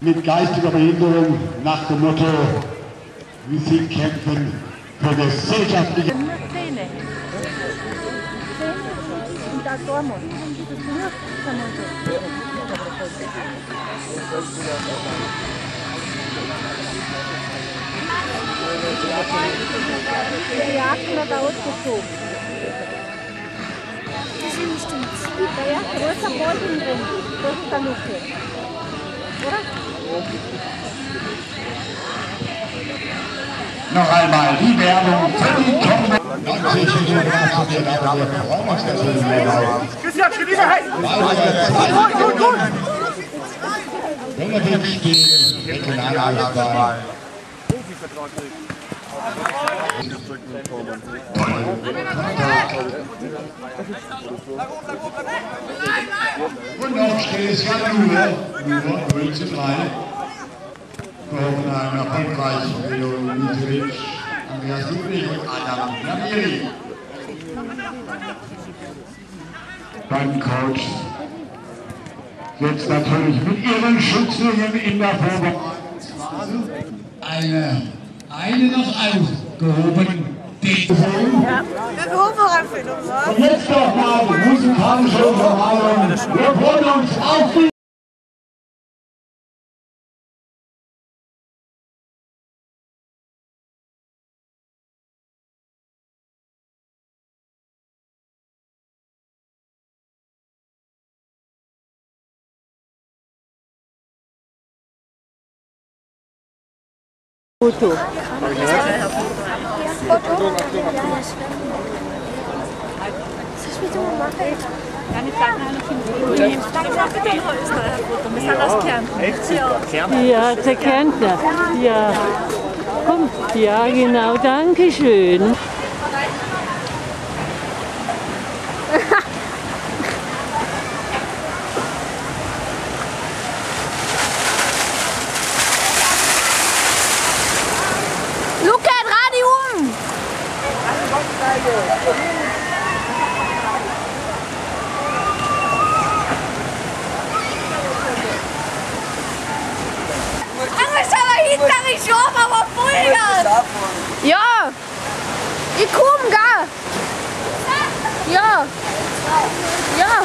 Mit geistiger Behinderung nach dem Motto, wie sie kämpfen für gesellschaftliche... Zähne. Und da kann man so. Der Jagd hat er ausgezogen. Da ja größer Beutel drin. Das ist der Luke. Oder? Noch einmal die Werbung für die kommende... 90 Minuten wir darüber freuen uns natürlich sehr. Christian, steh lieber hin! Gut, gut, gut! Relativ die Regionalauswahl. Und noch steht es ja nur, nur 0 zu 3. Wir hoffen einen erfolgreichen Velo Mitrovic, Andreas Ludwig und Adam Namiri. Beim Coach jetzt natürlich mit ihren Schutzlinien in der Vorbereitung. Eine, eine noch aufgehoben. Die und jetzt noch mal musikalische Untermalung. Wir freuen uns auf die Foto. Ja, der Kärntner. Ja. Komm. Ja, genau, danke schön. davon. Ja! Ich komme, gell? Ja! Ja!